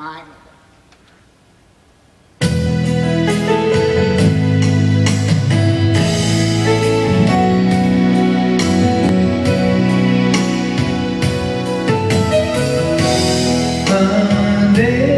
ಆಯ್ತು Monday.